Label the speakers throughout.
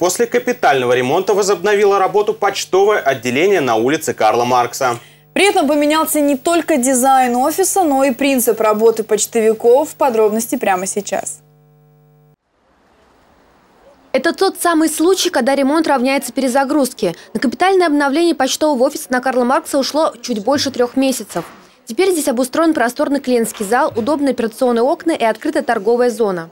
Speaker 1: После капитального ремонта возобновило работу почтовое отделение на улице Карла Маркса.
Speaker 2: При этом поменялся не только дизайн офиса, но и принцип работы почтовиков. Подробности прямо сейчас.
Speaker 3: Это тот самый случай, когда ремонт равняется перезагрузке. На капитальное обновление почтового офиса на Карла Маркса ушло чуть больше трех месяцев. Теперь здесь обустроен просторный клиентский зал, удобные операционные окна и открытая торговая зона.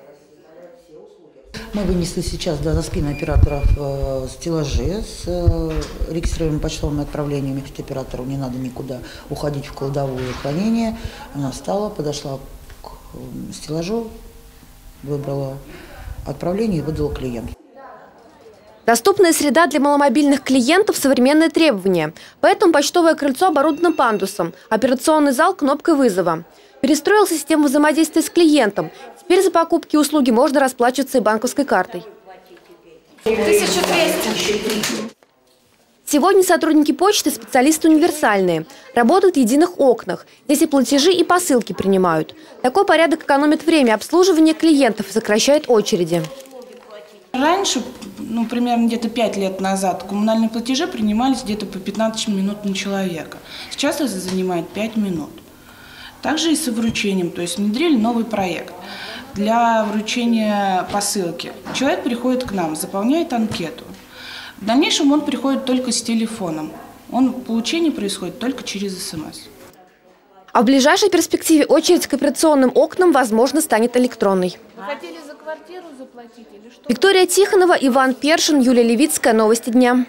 Speaker 4: Мы вынесли сейчас для спины операторов э, стеллажи с э, регистрируемыми почтовыми отправлениями. Оператору не надо никуда уходить в кладовую хранение. Она встала, подошла к э, стеллажу, выбрала отправление и выдала клиенту.
Speaker 3: Доступная среда для маломобильных клиентов – современное требование. Поэтому почтовое крыльцо оборудовано пандусом, операционный зал – кнопкой вызова. Перестроил систему взаимодействия с клиентом. Теперь за покупки и услуги можно расплачиваться и банковской картой.
Speaker 2: 1200.
Speaker 3: Сегодня сотрудники почты – специалисты универсальные. Работают в единых окнах. Здесь и платежи, и посылки принимают. Такой порядок экономит время обслуживания клиентов и сокращает очереди.
Speaker 5: Раньше, ну, примерно где-то 5 лет назад, коммунальные платежи принимались где-то по 15 минут на человека. Сейчас это занимает 5 минут. Также и со вручением, то есть внедрили новый проект для вручения посылки. Человек приходит к нам, заполняет анкету. В дальнейшем он приходит только с телефоном. Он, получение происходит только через СМС.
Speaker 3: А в ближайшей перспективе очередь к операционным окнам, возможно, станет электронной.
Speaker 6: Вы хотели квартиру заплатить или что?
Speaker 3: Виктория Тихонова, Иван Першин, Юлия Левицкая. Новости дня.